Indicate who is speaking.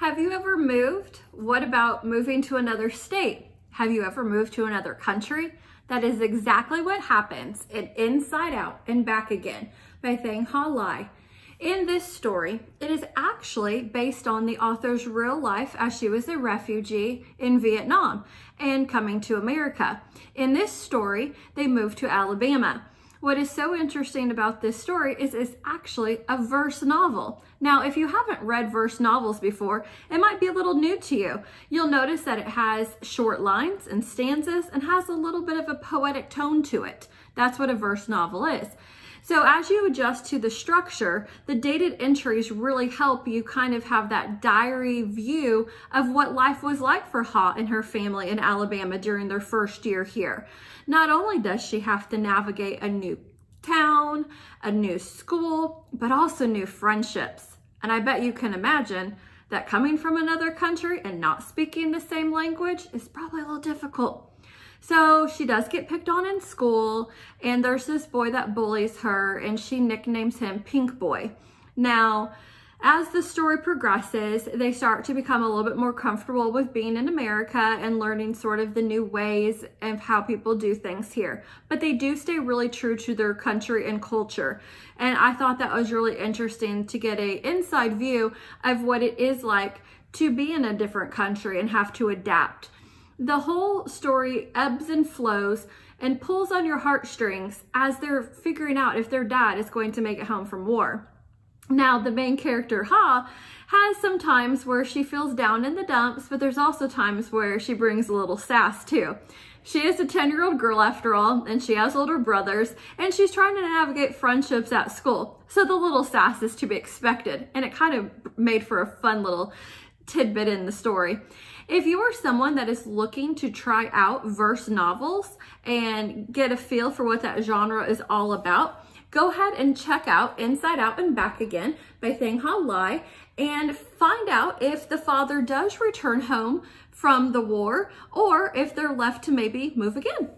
Speaker 1: Have you ever moved? What about moving to another state? Have you ever moved to another country? That is exactly what happens in Inside Out and Back Again by Thanhha Lai. In this story, it is actually based on the author's real life as she was a refugee in Vietnam and coming to America. In this story, they moved to Alabama. What is so interesting about this story is it's actually a verse novel. Now, if you haven't read verse novels before, it might be a little new to you. You'll notice that it has short lines and stanzas and has a little bit of a poetic tone to it. That's what a verse novel is. So as you adjust to the structure, the dated entries really help you kind of have that diary view of what life was like for Ha and her family in Alabama during their first year here. Not only does she have to navigate a new town, a new school, but also new friendships. And I bet you can imagine that coming from another country and not speaking the same language is probably a little difficult. So she does get picked on in school, and there's this boy that bullies her, and she nicknames him Pink Boy. Now, as the story progresses, they start to become a little bit more comfortable with being in America and learning sort of the new ways of how people do things here. But they do stay really true to their country and culture. And I thought that was really interesting to get a inside view of what it is like to be in a different country and have to adapt. The whole story ebbs and flows and pulls on your heartstrings as they're figuring out if their dad is going to make it home from war. Now, the main character, Ha, has some times where she feels down in the dumps, but there's also times where she brings a little sass too. She is a 10 year old girl after all, and she has older brothers, and she's trying to navigate friendships at school. So the little sass is to be expected, and it kind of made for a fun little tidbit in the story. If you are someone that is looking to try out verse novels and get a feel for what that genre is all about, go ahead and check out Inside Out and Back Again by Thanhha Lai and find out if the father does return home from the war or if they're left to maybe move again.